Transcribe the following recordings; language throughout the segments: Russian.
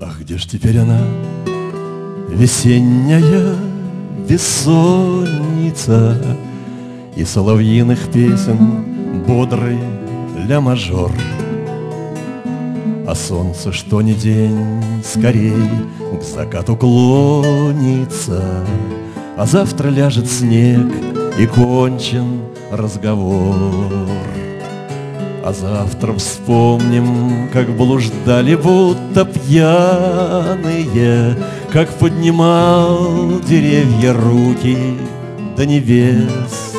Ах, где ж теперь она, весенняя бессонница И соловьиных песен бодрый ля мажор. А солнце, что ни день, скорей к закату клонится А завтра ляжет снег и кончен разговор а завтра вспомним, как блуждали будто пьяные, Как поднимал деревья руки до небес.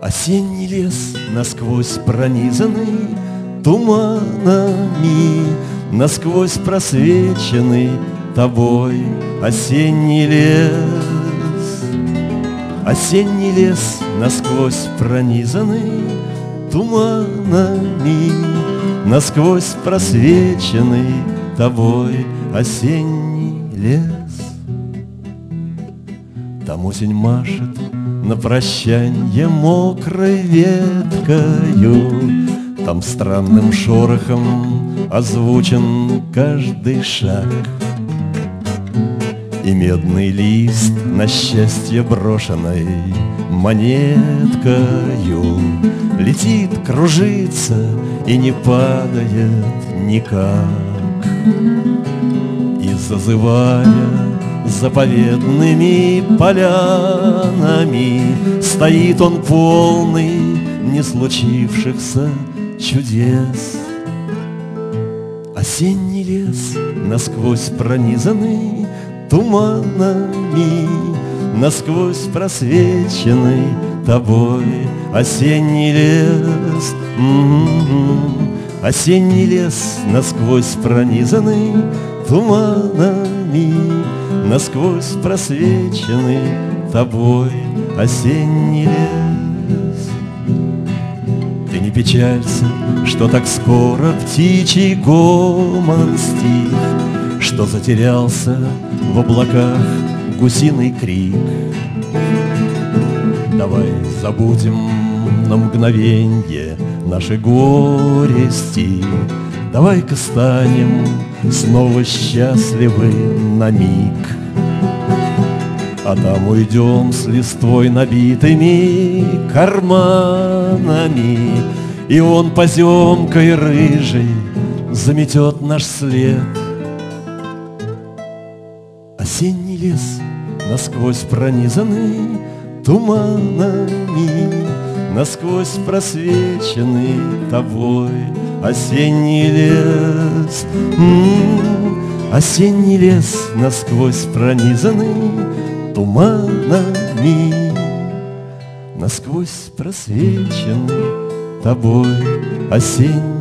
Осенний лес насквозь пронизанный туманами, Насквозь просвеченный тобой осенний лес. Осенний лес насквозь пронизанный туманами, Насквозь просвеченный тобой осенний лес. Там осень машет на прощанье мокрой веткою, Там странным шорохом озвучен каждый шаг. И медный лист на счастье брошенной монеткою Летит, кружится и не падает никак. И зазывая заповедными полянами Стоит он полный не случившихся чудес. Осенний лес насквозь пронизанный туманами Насквозь просвеченный тобой осенний лес. М-м-м. Осенний лес насквозь пронизанный туманами Насквозь просвеченный тобой осенний лес. Ты не печалься, что так скоро птичий гомон стих Что затерялся в облаках гусиный крик Давай забудем на мгновенье наши горести. Давай-ка станем снова счастливы на миг. А там уйдем с листвой набитыми карманами. И он поземкой рыжий заметет наш след. Осенний лес насквозь пронизанный туманами, Насквозь просвеченный тобой осенний лес. Осенний лес насквозь пронизанный туманами, Насквозь просвеченный тобой осенний